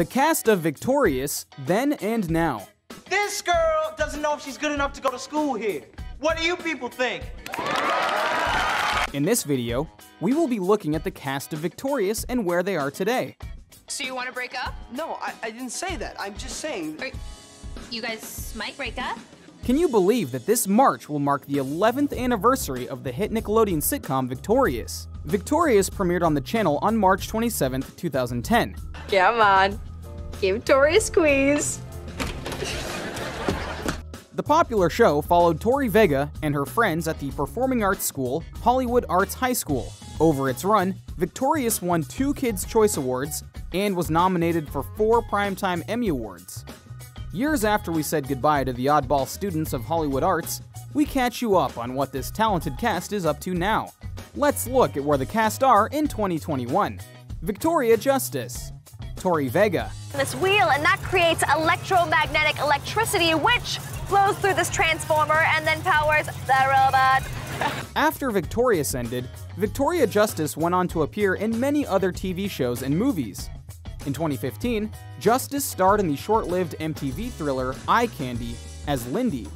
The cast of Victorious, then and now. This girl doesn't know if she's good enough to go to school here. What do you people think? In this video, we will be looking at the cast of Victorious and where they are today. So you want to break up? No, I, I didn't say that. I'm just saying. Or you guys might break up? Can you believe that this March will mark the 11th anniversary of the hit Nickelodeon sitcom Victorious? Victorious premiered on the channel on March 27, 2010. Come on. Give Tori a squeeze. The popular show followed Tori Vega and her friends at the performing arts school, Hollywood Arts High School. Over its run, Victorious won two Kids' Choice Awards and was nominated for four Primetime Emmy Awards. Years after we said goodbye to the oddball students of Hollywood Arts, we catch you up on what this talented cast is up to now. Let's look at where the cast are in 2021. Victoria Justice, Tori Vega, this wheel and that creates electromagnetic electricity which flows through this transformer and then powers the robot. After Victorious ended, Victoria Justice went on to appear in many other TV shows and movies. In 2015, Justice starred in the short-lived MTV thriller Eye Candy as Lindy,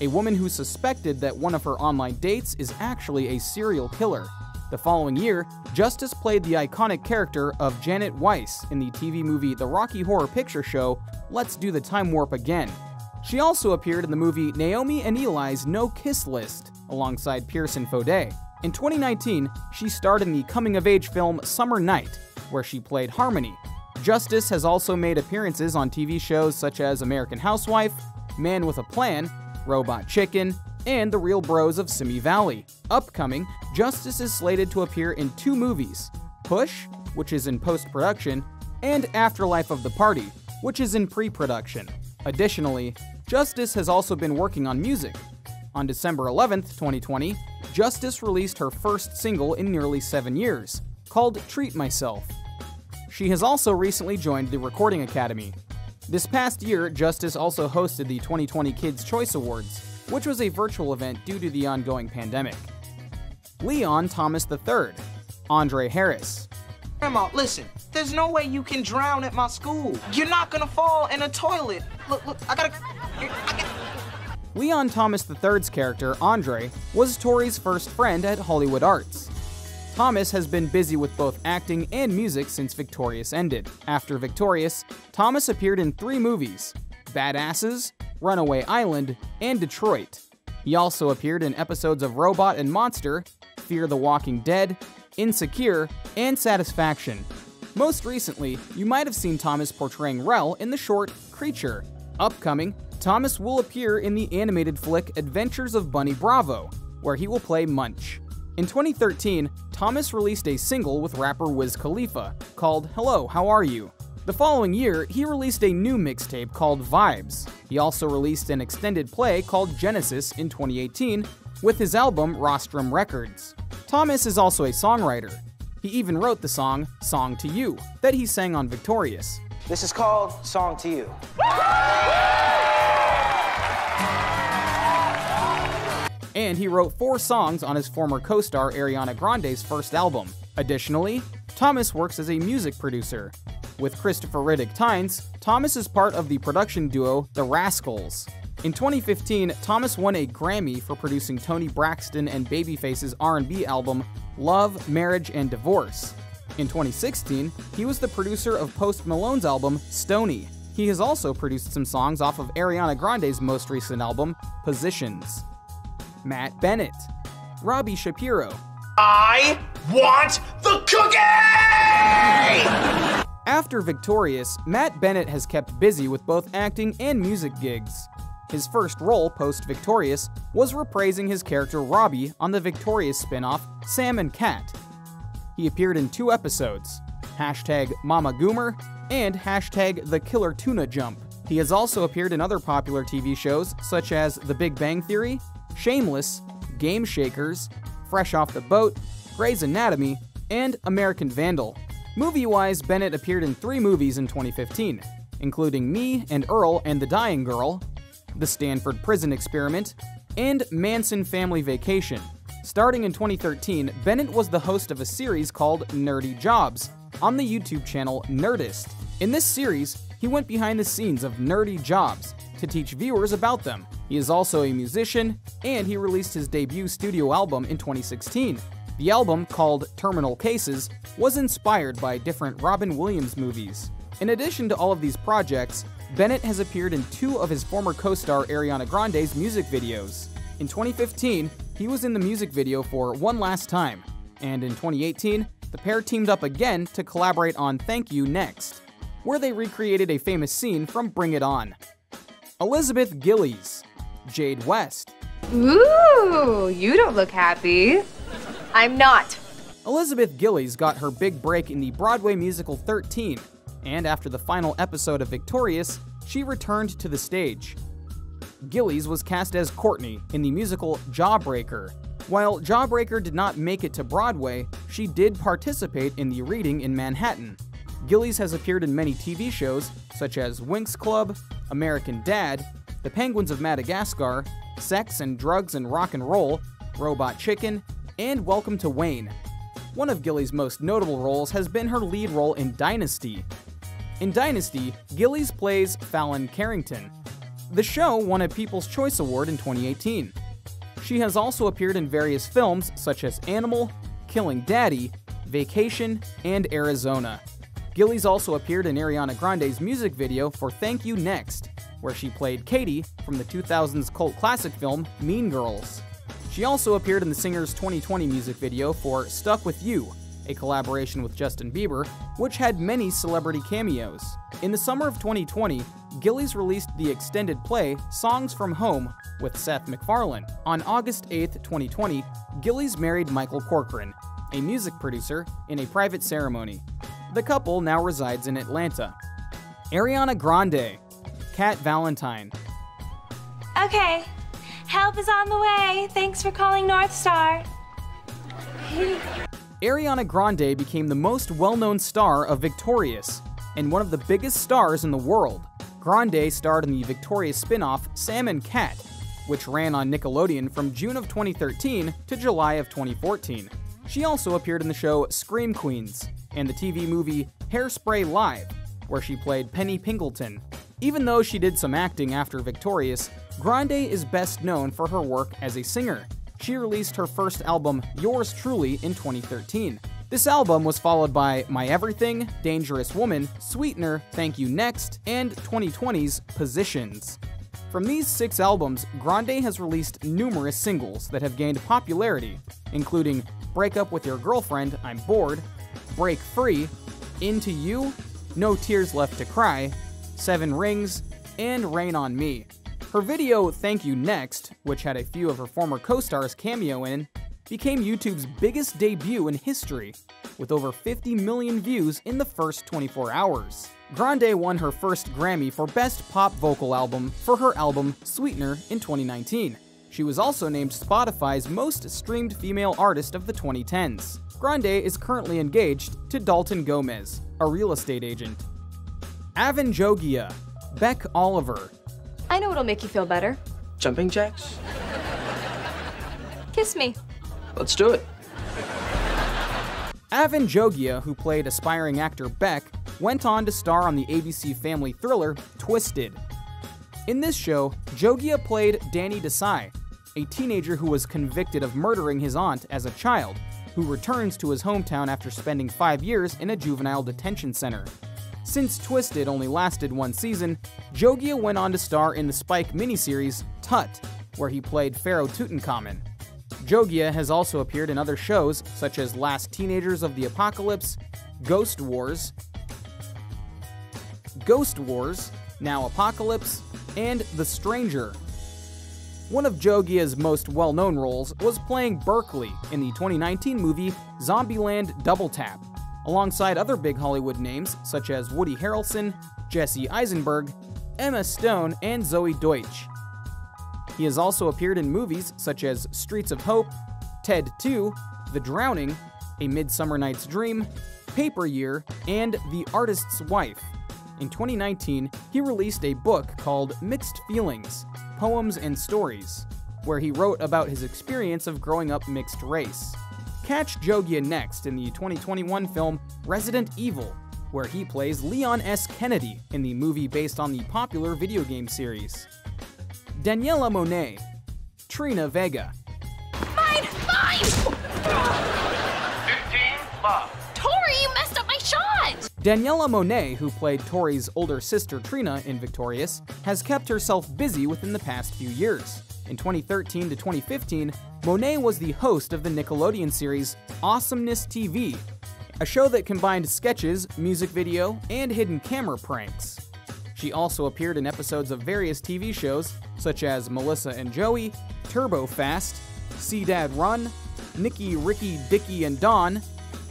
a woman who suspected that one of her online dates is actually a serial killer. The following year, Justice played the iconic character of Janet Weiss in the TV movie The Rocky Horror Picture Show Let's Do the Time Warp Again. She also appeared in the movie Naomi and Ely's No Kiss List alongside Pierson Fodé. In 2019, she starred in the coming of age film Summer Night, where she played Harmony. Justice has also made appearances on TV shows such as American Housewife, Man with a Plan, Robot Chicken, and The Real Bros of Simi Valley. Upcoming, Justice is slated to appear in two movies Push, which is in post production, and Afterlife of the Party, which is in pre production. Additionally, Justice has also been working on music. On December 11th, 2020, Justice released her first single in nearly seven years, called Treat Myself. She has also recently joined the Recording Academy. This past year, Justice also hosted the 2020 Kids' Choice Awards, which was a virtual event due to the ongoing pandemic. Leon Thomas III, Andre Harris, Grandma, listen. There's no way you can drown at my school. You're not gonna fall in a toilet. Look, look, I gotta. I gotta Leon Thomas III's character, Andre, was Tori's first friend at Hollywood Arts. Thomas has been busy with both acting and music since Victorious ended. After Victorious, Thomas appeared in three movies Badasses, Runaway Island, and Detroit. He also appeared in episodes of Robot and Monster, Fear the Walking Dead, Insecure, and Satisfaction. Most recently, you might have seen Thomas portraying Rel in the short Creature. Upcoming, Thomas will appear in the animated flick Adventures of Bunny Bravo, where he will play Munch. In 2013, Thomas released a single with rapper Wiz Khalifa called Hello, How Are You? The following year, he released a new mixtape called Vibes. He also released an extended play called Genesis in 2018 with his album Rostrum Records. Thomas is also a songwriter. He even wrote the song Song to You that he sang on Victorious. This is called Song to You. and he wrote four songs on his former co star Ariana Grande's first album. Additionally, Thomas works as a music producer. With Christopher Riddick Tynes, Thomas is part of the production duo The Rascals. In 2015, Thomas won a Grammy for producing Toni Braxton and Babyface's R&B album Love, Marriage, and Divorce. In 2016, he was the producer of Post Malone's album Stoney. He has also produced some songs off of Ariana Grande's most recent album, Positions. Matt Bennett, Robbie Shapiro, I want the cookie! After Victorious, Matt Bennett has kept busy with both acting and music gigs. His first role post Victorious was reprising his character Robbie on the Victorious spin off Sam and Cat. He appeared in two episodes hashtag Mama Goomer and hashtag The Killer Tuna Jump. He has also appeared in other popular TV shows such as The Big Bang Theory, Shameless, Game Shakers, Fresh Off the Boat, Grey's Anatomy, and American Vandal. Movie wise, Bennett appeared in three movies in 2015, including Me and Earl and the Dying Girl, The Stanford Prison Experiment, and Manson Family Vacation. Starting in 2013, Bennett was the host of a series called Nerdy Jobs on the YouTube channel Nerdist. In this series, he went behind the scenes of nerdy jobs to teach viewers about them. He is also a musician, and he released his debut studio album in 2016. The album, called Terminal Cases, was inspired by different Robin Williams movies. In addition to all of these projects, Bennett has appeared in two of his former co star Ariana Grande's music videos. In 2015, he was in the music video for One Last Time, and in 2018, the pair teamed up again to collaborate on Thank You Next, where they recreated a famous scene from Bring It On. Elizabeth Gillies, Jade West. Ooh, you don't look happy. I'm not. Elizabeth Gillies got her big break in the Broadway musical 13, and after the final episode of Victorious, she returned to the stage. Gillies was cast as Courtney in the musical Jawbreaker. While Jawbreaker did not make it to Broadway, she did participate in the reading in Manhattan. Gillies has appeared in many TV shows such as Winx Club, American Dad, The Penguins of Madagascar, Sex and Drugs and Rock and Roll, Robot Chicken, and Welcome to Wayne. One of Gillies' most notable roles has been her lead role in Dynasty. In Dynasty, Gillies plays Fallon Carrington, the show won a People's Choice Award in 2018. She has also appeared in various films such as Animal, Killing Daddy, Vacation, and Arizona. Gillies also appeared in Ariana Grande's music video for Thank You Next, where she played Katie from the 2000s cult classic film Mean Girls. She also appeared in the singer's 2020 music video for Stuck With You, a collaboration with Justin Bieber, which had many celebrity cameos. In the summer of 2020, Gillies released the extended play Songs from Home with Seth MacFarlane. On August 8, 2020, Gillies married Michael Corcoran, a music producer, in a private ceremony. The couple now resides in Atlanta. Ariana Grande, Cat Valentine. Okay, help is on the way. Thanks for calling North Star. Ariana Grande became the most well known star of Victorious and one of the biggest stars in the world. Grande starred in the Victorious spin off Sam and Cat, which ran on Nickelodeon from June of 2013 to July of 2014. She also appeared in the show Scream Queens and the TV movie Hairspray Live, where she played Penny Pingleton. Even though she did some acting after Victorious, Grande is best known for her work as a singer. She released her first album, Yours Truly, in 2013. This album was followed by My Everything, Dangerous Woman, Sweetener, Thank You Next, and 2020's Positions. From these six albums, Grande has released numerous singles that have gained popularity, including Break Up With Your Girlfriend, I'm Bored, Break Free, Into You, No Tears Left to Cry, Seven Rings, and Rain on Me. Her video Thank You Next, which had a few of her former co stars cameo in, became YouTube's biggest debut in history, with over 50 million views in the first 24 hours. Grande won her first Grammy for Best Pop Vocal Album for her album Sweetener in 2019. She was also named Spotify's most streamed female artist of the 2010s. Grande is currently engaged to Dalton Gomez, a real estate agent. Avan Jogia, Beck Oliver. I know it'll make you feel better. Jumping jacks? Kiss me. Let's do it. Avan Jogia, who played aspiring actor Beck, went on to star on the ABC family thriller Twisted. In this show, Jogia played Danny Desai, a teenager who was convicted of murdering his aunt as a child, who returns to his hometown after spending five years in a juvenile detention center. Since Twisted only lasted one season, Jogia went on to star in the Spike miniseries Tut, where he played Pharaoh Tutankhamun. Jogia has also appeared in other shows such as Last Teenagers of the Apocalypse, Ghost Wars, Ghost Wars, Now Apocalypse, and The Stranger. One of Jogia's most well known roles was playing Berkeley in the 2019 movie Zombieland Double Tap, alongside other big Hollywood names such as Woody Harrelson, Jesse Eisenberg, Emma Stone, and Zoey Deutch. He has also appeared in movies such as Streets of Hope, Ted 2, The Drowning, A Midsummer Night's Dream, Paper Year, and The Artist's Wife. In 2019, he released a book called Mixed Feelings Poems and Stories, where he wrote about his experience of growing up mixed race. Catch Jogia next in the 2021 film Resident Evil, where he plays Leon S. Kennedy in the movie based on the popular video game series. Daniella Monet, Trina Vega, Fine, fine! 15 love. Tori, you messed up my shot! Daniella Monet, who played Tori's older sister Trina in Victorious, has kept herself busy within the past few years. In 2013 to 2015, Monet was the host of the Nickelodeon series Awesomeness TV, a show that combined sketches, music video, and hidden camera pranks. She also appeared in episodes of various TV shows such as Melissa and Joey, Turbo Fast, See Dad Run, Nicky, Ricky, Dicky, and Dawn,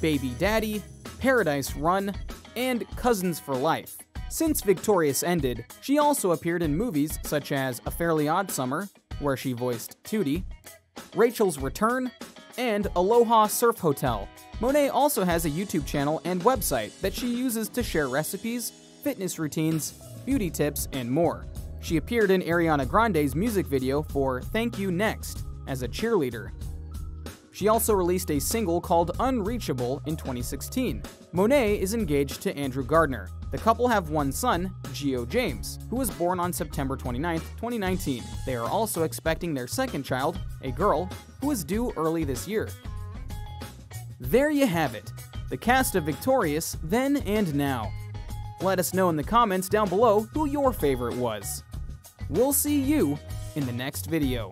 Baby Daddy, Paradise Run, and Cousins for Life. Since Victorious ended, she also appeared in movies such as A Fairly Odd Summer, where she voiced Tootie, Rachel's Return, and Aloha Surf Hotel. Monet also has a YouTube channel and website that she uses to share recipes, fitness routines, beauty tips, and more. She appeared in Ariana Grande's music video for Thank You Next as a cheerleader. She also released a single called Unreachable in 2016. Monet is engaged to Andrew Gardner. The couple have one son, Gio James, who was born on September 29, 2019. They are also expecting their second child, a girl, who is due early this year. There you have it, the cast of Victorious then and now. Let us know in the comments down below who your favorite was. We'll see you in the next video.